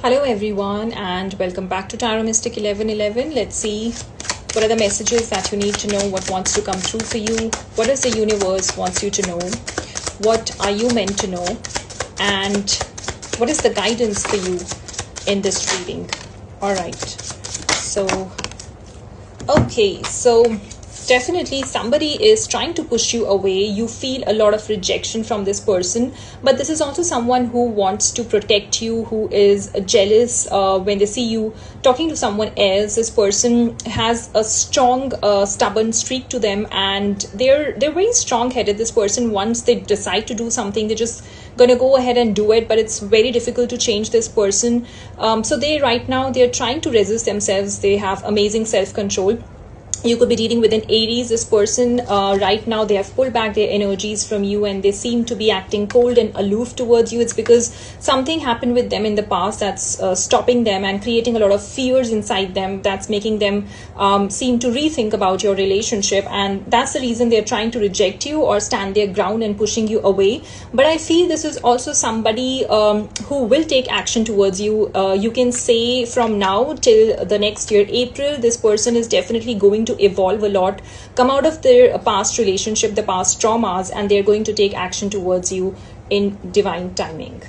Hello everyone and welcome back to Tarot Mystic 1111. Let's see what are the messages that you need to know, what wants to come through for you, what does the universe wants you to know, what are you meant to know, and what is the guidance for you in this reading. All right. So okay, so definitely somebody is trying to push you away. You feel a lot of rejection from this person. But this is also someone who wants to protect you who is jealous uh, when they see you talking to someone else. This person has a strong uh, stubborn streak to them and they're they're very strong headed this person. Once they decide to do something they're just gonna go ahead and do it but it's very difficult to change this person. Um, so they right now they're trying to resist themselves. They have amazing self-control you could be dealing with an aries this person uh, right now they have pulled back their energies from you and they seem to be acting cold and aloof towards you. It's because something happened with them in the past that's uh, stopping them and creating a lot of fears inside them that's making them um, seem to rethink about your relationship. And that's the reason they're trying to reject you or stand their ground and pushing you away. But i feel this is also somebody um, who will take action towards you. Uh, you can say from now till the next year april this person is definitely going to evolve a lot, come out of their past relationship, the past traumas, and they're going to take action towards you in divine timing.